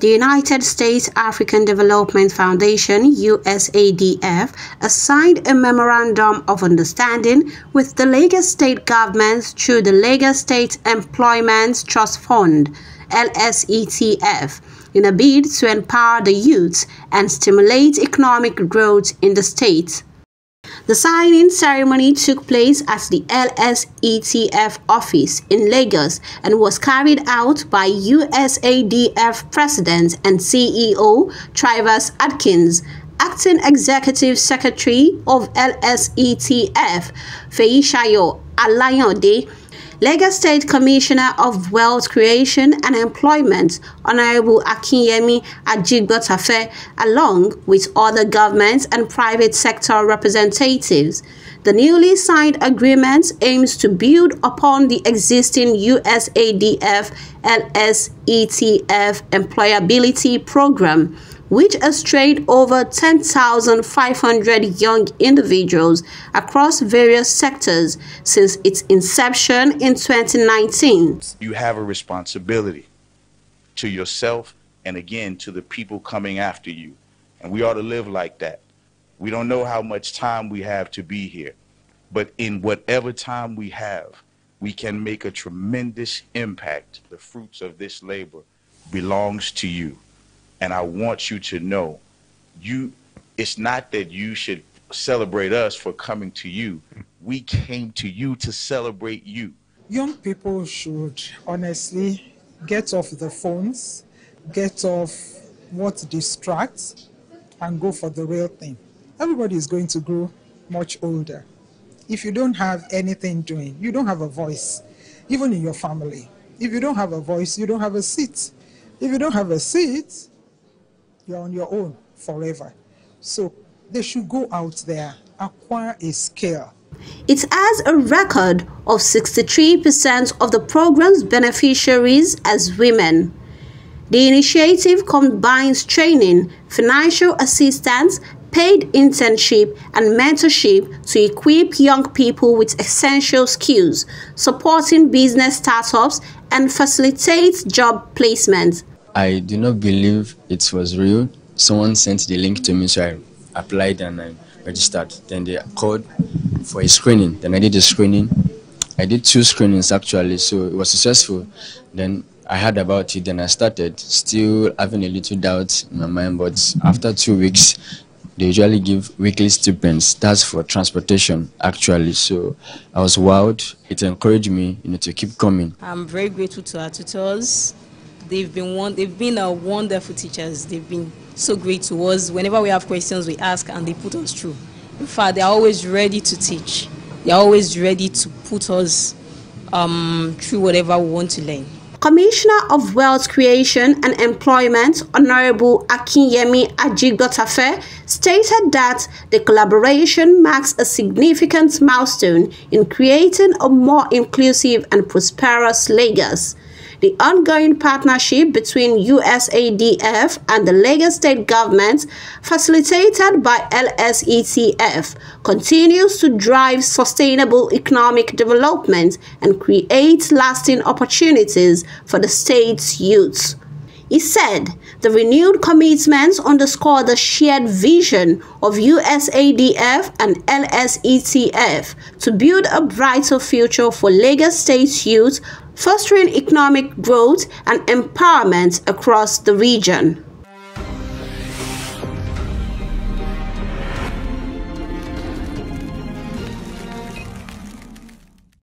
The United States African Development Foundation USADF assigned a memorandum of understanding with the Lagos State government through the Lagos State Employment Trust Fund LSETF in a bid to empower the youth and stimulate economic growth in the state. The signing ceremony took place at the LSETF office in Lagos and was carried out by USADF President and CEO Travis Adkins, Acting Executive Secretary of LSETF Feyisayo Alayande, Lagos State Commissioner of Wealth Creation and Employment, Honorable Akinyemi Ajigbotafe, along with other government and private sector representatives. The newly signed agreement aims to build upon the existing USADF LSETF employability program which has trained over 10,500 young individuals across various sectors since its inception in 2019. You have a responsibility to yourself and again to the people coming after you. And we ought to live like that. We don't know how much time we have to be here, but in whatever time we have, we can make a tremendous impact. The fruits of this labor belongs to you. And I want you to know, you, it's not that you should celebrate us for coming to you. We came to you to celebrate you. Young people should honestly get off the phones, get off what distracts, and go for the real thing. Everybody is going to grow much older. If you don't have anything doing, you don't have a voice, even in your family. If you don't have a voice, you don't have a seat. If you don't have a seat, you're on your own forever. So they should go out there, acquire a skill. It has a record of 63% of the program's beneficiaries as women. The initiative combines training, financial assistance, paid internship, and mentorship to equip young people with essential skills, supporting business startups, and facilitates job placement. I do not believe it was real. Someone sent the link to me, so I applied and I registered. Then they called for a screening. Then I did the screening. I did two screenings actually, so it was successful. Then I heard about it, then I started, still having a little doubt in my mind. But after two weeks, they usually give weekly stipends. That's for transportation, actually. So I was wild. It encouraged me, you know, to keep coming. I'm very grateful to our tutors They've been one, they've been a wonderful teachers. They've been so great to us. Whenever we have questions, we ask and they put us through. In fact, they're always ready to teach. They're always ready to put us um, through whatever we want to learn. Commissioner of Wealth Creation and Employment, Honorable Akinyemi Ajigbotafe, stated that the collaboration marks a significant milestone in creating a more inclusive and prosperous Lagos. The ongoing partnership between USADF and the Lagos state government, facilitated by LSETF, continues to drive sustainable economic development and create lasting opportunities for the state's youth. He said the renewed commitments underscore the shared vision of USADF and LSETF to build a brighter future for Lagos State's youth fostering economic growth and empowerment across the region.